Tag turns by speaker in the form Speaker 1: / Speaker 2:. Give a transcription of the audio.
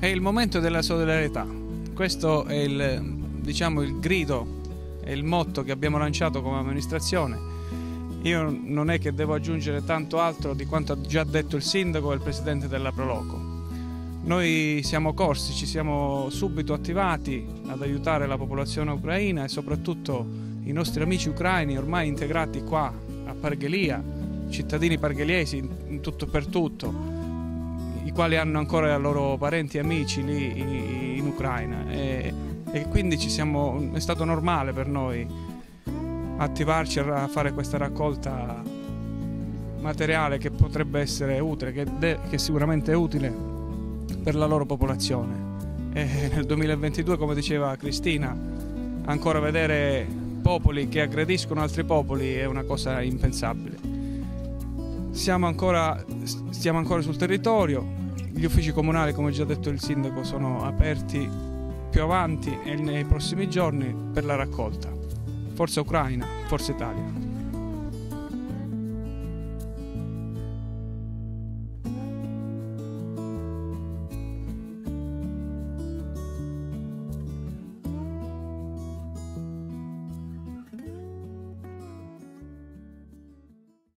Speaker 1: È il momento della solidarietà. Questo è il, diciamo, il grido, è il motto che abbiamo lanciato come amministrazione. Io non è che devo aggiungere tanto altro di quanto ha già detto il sindaco e il presidente della Proloco. Noi siamo corsi, ci siamo subito attivati ad aiutare la popolazione ucraina e soprattutto i nostri amici ucraini ormai integrati qua a Parghelia, cittadini pargheliesi in tutto e per tutto i quali hanno ancora i loro parenti e amici lì in Ucraina e, e quindi siamo, è stato normale per noi attivarci a fare questa raccolta materiale che potrebbe essere utile, che, che sicuramente è utile per la loro popolazione. E nel 2022, come diceva Cristina, ancora vedere popoli che aggrediscono altri popoli è una cosa impensabile. Siamo ancora, stiamo ancora sul territorio, gli uffici comunali, come già detto il sindaco, sono aperti più avanti e nei prossimi giorni per la raccolta. Forza Ucraina, Forza Italia.